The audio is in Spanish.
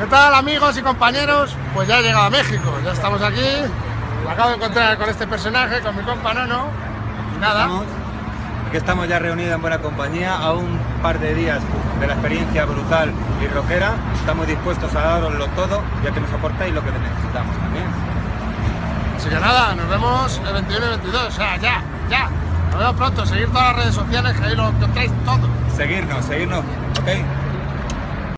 ¿Qué tal amigos y compañeros? Pues ya he llegado a México, ya estamos aquí. Me acabo de encontrar con este personaje, con mi compa Nono. Y nada, Estamos, aquí estamos ya reunidos en buena compañía a un par de días de la experiencia brutal y rockera. Estamos dispuestos a daroslo todo, ya que nos aportáis lo que necesitamos también. así que nada, nos vemos el 21 y 22, o sea, ya, ya. Nos vemos pronto, seguir todas las redes sociales que ahí lo encontráis todo. Seguirnos, seguirnos, ¿ok?